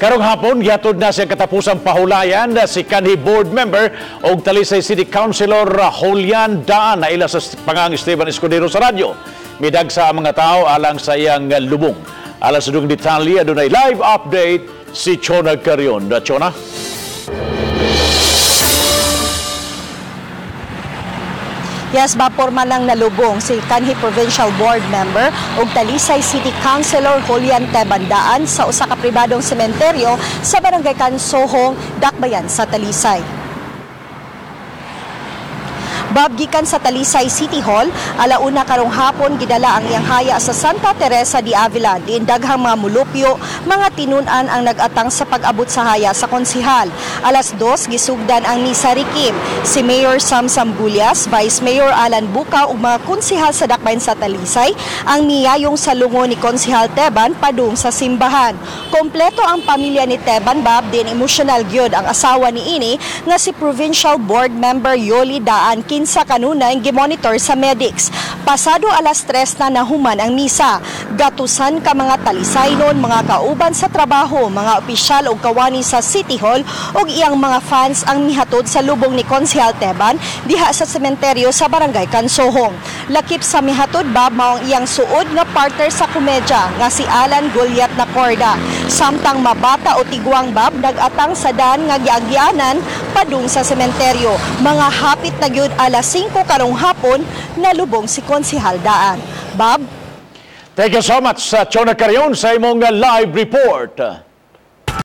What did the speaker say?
Karong hapon, gihatod na siya katapusang pahulayan si kanhi board member o Talisay City Councilor Julian Daan na ila sa pangang Esteban Escudero sa radyo. Midag sa mga tao alang sa iyang lubong. Alang sa detalye, adunay live update si Chona Carion. Na Chona? Yes, maporma lang nalubong si kanhi Provincial Board Member ug Talisay City Councilor Julian Tebandaan sa usa ka pribadong sementeryo sa Barangay Kansohong, Dakbayan sa Talisay. Bob gikan sa Talisay City Hall, alauna karong hapon gidala ang iyang haya sa Santa Teresa de Avila. Diin daghang mga mulupyo, mga tinunan ang nag-atang sa pag-abot sa haya sa konsihal. Alas 2 gisugdan ang misa Rikim, si Mayor Sam Sambulias, Vice Mayor Alan Buka ug mga konsihal sa Dakbayan sa Talisay ang miyayong salungo ni Konsihal Teban padung sa simbahan. Kompleto ang pamilya ni Teban Bob din emotional gyud ang asawa ni ini nga si Provincial Board Member Yoli Daan kinsa kanunay gimonitor sa medics. Pasado alas 3 na nahuman ang misa. Gatusan ka mga talisaynon, mga kauban sa trabaho, mga opisyal o kawani sa City Hall ug iyang mga fans ang mihatod sa lubong ni Konsehal Teban diha sa sementeryo sa Barangay Kansohong. Lakip sa mihatod Bob mao ang iyang suod nga partner sa komedya nga si Alan Goliat na Korda. Samtang mabata o tiguang Bob nag-atang sa daan nga giagyanan padung sa sementeryo. Mga hapit na gyud alas 5 karong hapon nalubong si Konsehal Daan. Bob, Thank you so much, uh, Chona Carion, sa imong live report.